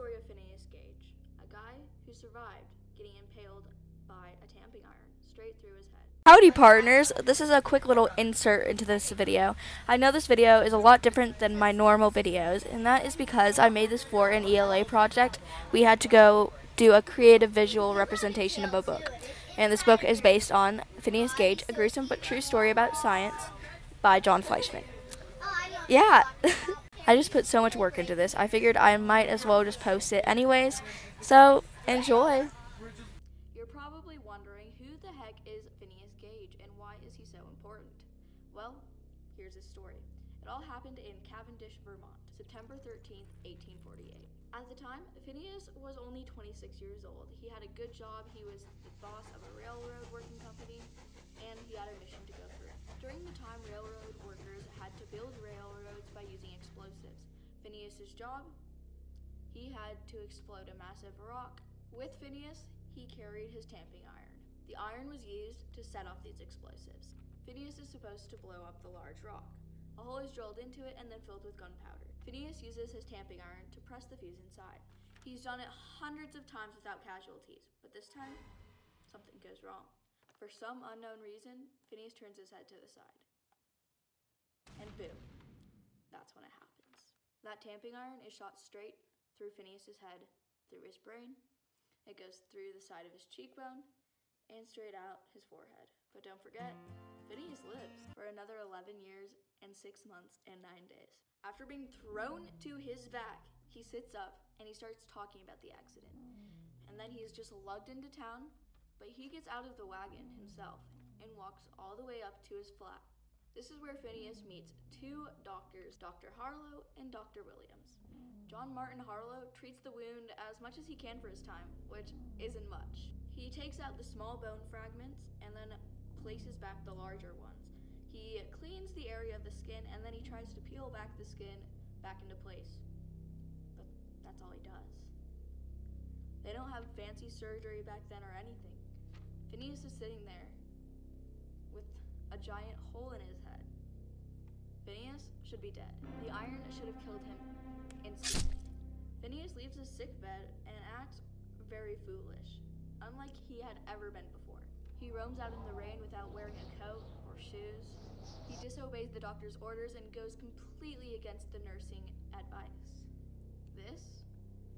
story of Phineas Gage, a guy who survived getting impaled by a tamping iron straight through his head. Howdy partners, this is a quick little insert into this video. I know this video is a lot different than my normal videos, and that is because I made this for an ELA project. We had to go do a creative visual representation of a book. And this book is based on Phineas Gage, a gruesome but true story about science by John Fleischman. Oh, yeah, I just put so much work into this. I figured I might as well just post it anyways. So, enjoy. You're probably wondering who the heck is Phineas Gage and why is he so important? Well, here's his story. It all happened in Cavendish, Vermont, September 13th, 1848. At the time, Phineas was only 26 years old. He had a good job, he was the boss of a railroad working company, and he had a mission to go through. During the time, railroad workers to build railroads by using explosives. Phineas's job? He had to explode a massive rock. With Phineas, he carried his tamping iron. The iron was used to set off these explosives. Phineas is supposed to blow up the large rock. A hole is drilled into it and then filled with gunpowder. Phineas uses his tamping iron to press the fuse inside. He's done it hundreds of times without casualties, but this time, something goes wrong. For some unknown reason, Phineas turns his head to the side. And boom, that's when it happens. That tamping iron is shot straight through Phineas's head, through his brain. It goes through the side of his cheekbone and straight out his forehead. But don't forget, Phineas lives for another 11 years and 6 months and 9 days. After being thrown to his back, he sits up and he starts talking about the accident. And then he is just lugged into town, but he gets out of the wagon himself and walks all the way up to his flat. This is where Phineas meets two doctors, Dr. Harlow and Dr. Williams. John Martin Harlow treats the wound as much as he can for his time, which isn't much. He takes out the small bone fragments and then places back the larger ones. He cleans the area of the skin and then he tries to peel back the skin back into place. But that's all he does. They don't have fancy surgery back then or anything. Phineas is sitting there a giant hole in his head. Phineas should be dead. The iron should have killed him instantly. Phineas leaves his sick bed and acts very foolish, unlike he had ever been before. He roams out in the rain without wearing a coat or shoes. He disobeys the doctor's orders and goes completely against the nursing advice. This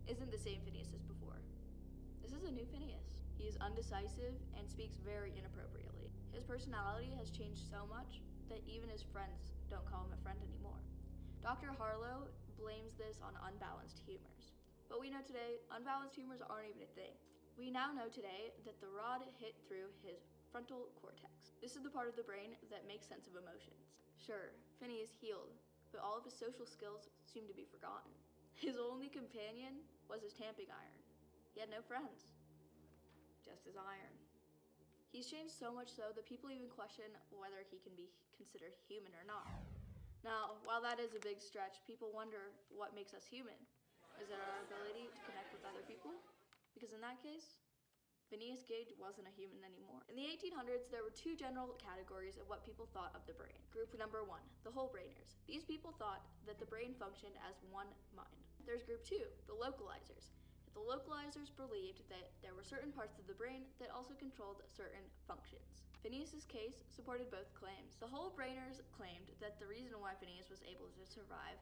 isn't the same Phineas as before. This is a new Phineas. He is undecisive and speaks very inappropriately. His personality has changed so much that even his friends don't call him a friend anymore. Dr. Harlow blames this on unbalanced humors. But we know today, unbalanced humors aren't even a thing. We now know today that the rod hit through his frontal cortex. This is the part of the brain that makes sense of emotions. Sure, Finney is healed, but all of his social skills seem to be forgotten. His only companion was his tamping iron. He had no friends, just his iron. He's changed so much so that people even question whether he can be considered human or not. Now, while that is a big stretch, people wonder what makes us human. Is it our ability to connect with other people? Because in that case, Phineas Gage wasn't a human anymore. In the 1800s, there were two general categories of what people thought of the brain. Group number one, the whole brainers. These people thought that the brain functioned as one mind. There's group two, the localizers. The localizers believed that there were certain parts of the brain that also controlled certain functions. Phineas's case supported both claims. The whole brainers claimed that the reason why Phineas was able to survive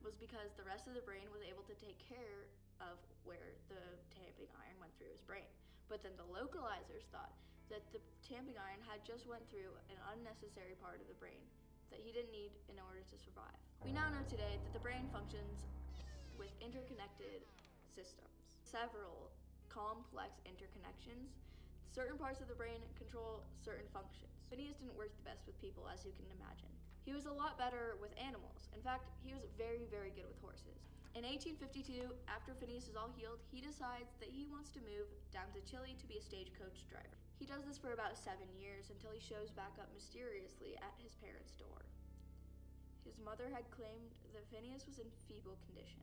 was because the rest of the brain was able to take care of where the tamping iron went through his brain. But then the localizers thought that the tamping iron had just went through an unnecessary part of the brain that he didn't need in order to survive. We now know today that the brain functions with interconnected systems several complex interconnections. Certain parts of the brain control certain functions. Phineas didn't work the best with people, as you can imagine. He was a lot better with animals. In fact, he was very, very good with horses. In 1852, after Phineas is all healed, he decides that he wants to move down to Chile to be a stagecoach driver. He does this for about seven years until he shows back up mysteriously at his parents' door. His mother had claimed that Phineas was in feeble condition.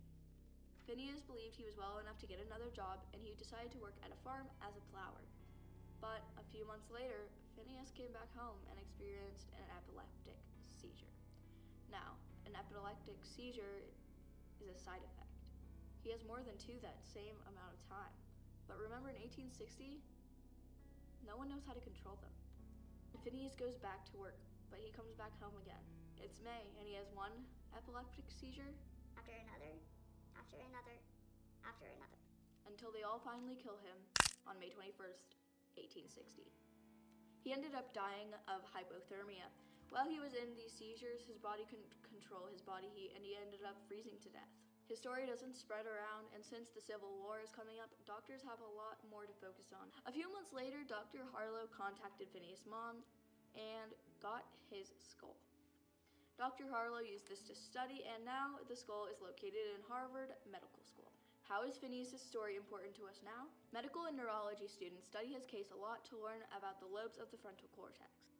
Phineas believed he was well enough to get another job, and he decided to work at a farm as a plower. But a few months later, Phineas came back home and experienced an epileptic seizure. Now, an epileptic seizure is a side effect He has more than two that same amount of time. But remember in 1860, no one knows how to control them. Phineas goes back to work, but he comes back home again. It's May, and he has one epileptic seizure after another, after another, after another. until they all finally kill him on May 21st, 1860. He ended up dying of hypothermia. While he was in these seizures, his body couldn't control his body heat and he ended up freezing to death. His story doesn't spread around, and since the Civil War is coming up, doctors have a lot more to focus on. A few months later, Dr. Harlow contacted Phineas' mom and got his skull. Dr. Harlow used this to study, and now the skull is located in Harvard Medical School. How is Phineas' story important to us now? Medical and neurology students study his case a lot to learn about the lobes of the frontal cortex.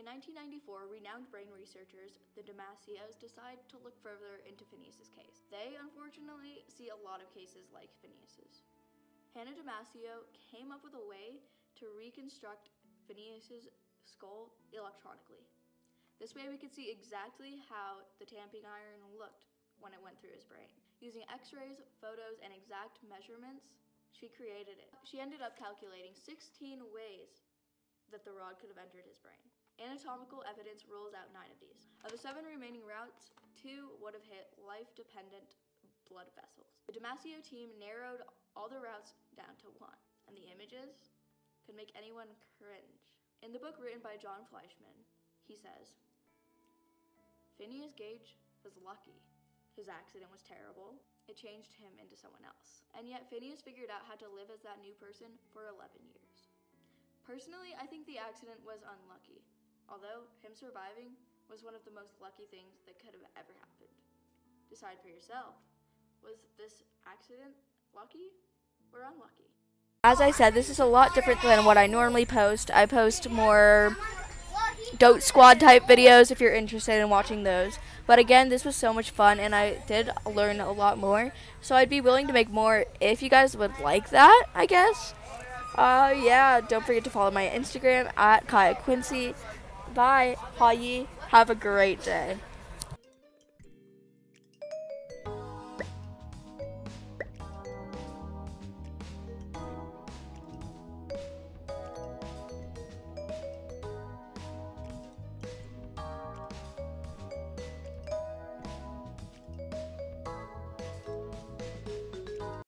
In 1994, renowned brain researchers, the Damasios, decide to look further into Phineas' case. They unfortunately see a lot of cases like Phineas's. Hanna Damasio came up with a way to reconstruct Phineas's skull electronically. This way, we could see exactly how the tamping iron looked when it went through his brain. Using x rays, photos, and exact measurements, she created it. She ended up calculating 16 ways that the rod could have entered his brain. Anatomical evidence rules out nine of these. Of the seven remaining routes, two would have hit life dependent blood vessels. The Damasio team narrowed all the routes down to one, and the images could make anyone cringe. In the book written by John Fleischman, he says Phineas Gage was lucky. His accident was terrible. It changed him into someone else. And yet, Phineas figured out how to live as that new person for 11 years. Personally, I think the accident was unlucky, although him surviving was one of the most lucky things that could have ever happened. Decide for yourself. Was this accident lucky or unlucky? As I said, this is a lot different than what I normally post. I post more Dote Squad type videos if you're interested in watching those. But again, this was so much fun and I did learn a lot more. So I'd be willing to make more if you guys would like that, I guess. Uh, yeah, don't forget to follow my Instagram at Kyah Quincy. Bye. Hayi. Have a great day.